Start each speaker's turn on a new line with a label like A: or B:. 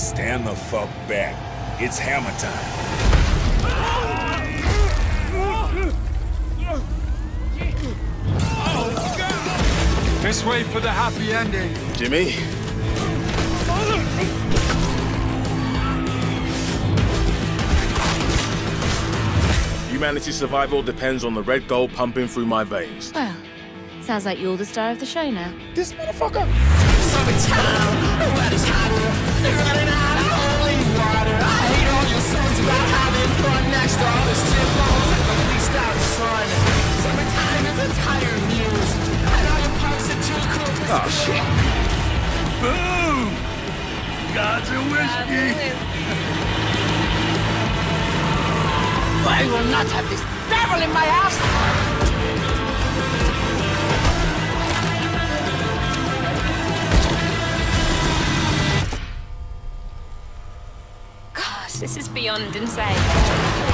A: Stand the fuck back. It's hammer time.
B: This way for the happy ending.
C: Jimmy? Humanity's survival depends on the red gold pumping through my veins.
D: Well, sounds like you're the star of the show now.
C: This motherfucker.
E: Summertime,
C: Oh, shit.
A: Boom! Gods a whiskey.
E: I will not have this devil in my house.
D: Gosh, this is beyond insane.